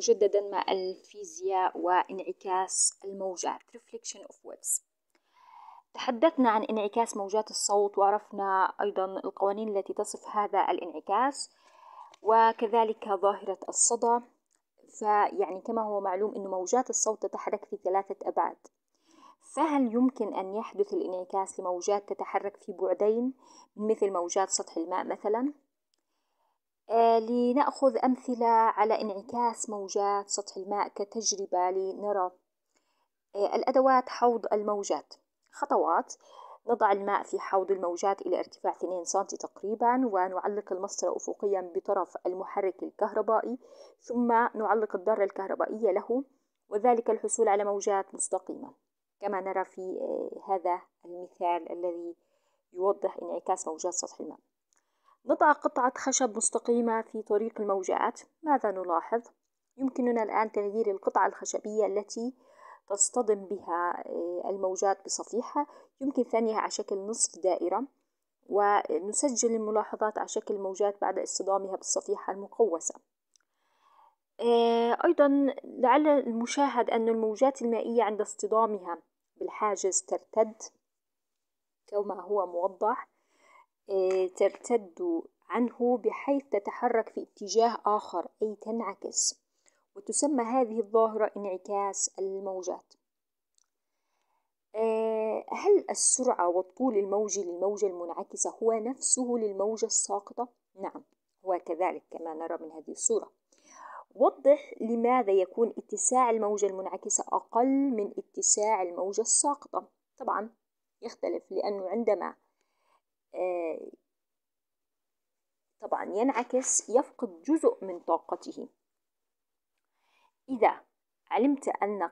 مجددا مع الفيزياء وانعكاس الموجات. Reflection of Waves تحدثنا عن انعكاس موجات الصوت وعرفنا أيضا القوانين التي تصف هذا الانعكاس وكذلك ظاهرة الصدى. فيعني كما هو معلوم أن موجات الصوت تتحرك في ثلاثة أبعاد. فهل يمكن أن يحدث الانعكاس لموجات تتحرك في بعدين؟ مثل موجات سطح الماء مثلا؟ لنأخذ أمثلة على انعكاس موجات سطح الماء كتجربة لنرى. آه الأدوات حوض الموجات. خطوات نضع الماء في حوض الموجات إلى ارتفاع 2 سم تقريبا ونعلق المسطرة أفقيا بطرف المحرك الكهربائي ثم نعلق الذرة الكهربائية له وذلك الحصول على موجات مستقيمة. كما نرى في آه، هذا المثال الذي يوضح انعكاس موجات سطح الماء. نضع قطعة خشب مستقيمة في طريق الموجات ماذا نلاحظ؟ يمكننا الآن تغيير القطعة الخشبية التي تصطدم بها آه، الموجات بصفيحة. يمكن ثانيها على شكل نصف دائرة ونسجل الملاحظات على شكل موجات بعد اصطدامها بالصفيحة المقوسة. آه، أيضا لعل المشاهد أن الموجات المائية عند اصطدامها بالحاجز ترتد كما هو موضح. ترتد عنه بحيث تتحرك في اتجاه آخر أي تنعكس. وتسمى هذه الظاهرة انعكاس الموجات. آه، هل السرعة والطول الموجي للموجة المنعكسة هو نفسه للموجة الساقطة؟ نعم هو كذلك كما نرى من هذه الصورة. وضح لماذا يكون اتساع الموجة المنعكسة أقل من اتساع الموجة الساقطة. طبعا يختلف لأنه عندما آه، طبعا ينعكس يفقد جزء من طاقته. إذا علمت أن